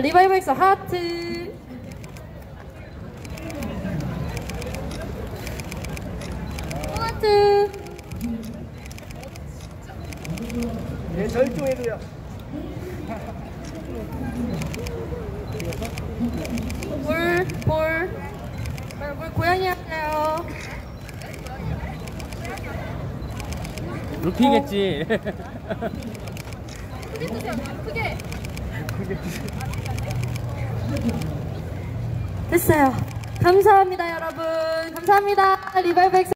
리바이브 엑스 하트. 하트. 예, 절조해도요. 볼, 볼. 볼, 볼 고양이 할까요? 루피겠지. 크게 드세요. 크게. 됐어요. 감사합니다, 여러분. 감사합니다. 엑스.